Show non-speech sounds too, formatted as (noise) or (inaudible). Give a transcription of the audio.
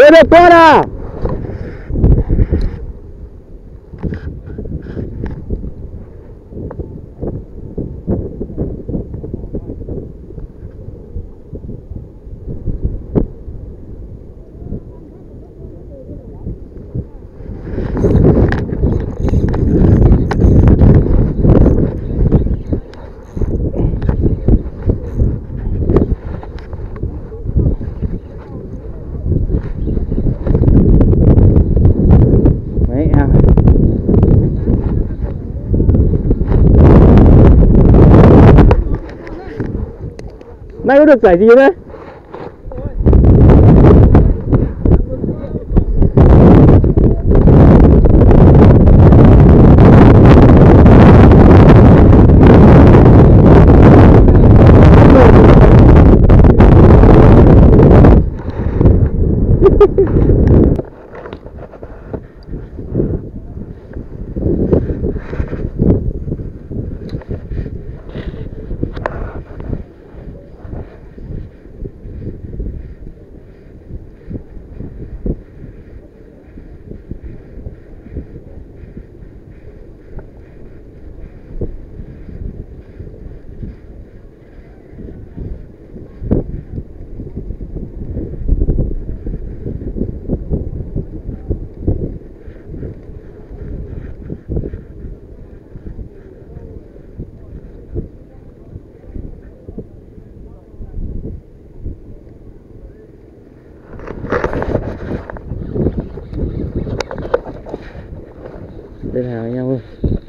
¡Viene para! Nay có được giải gì đấy? (laughs) đơn hàng với nhau luôn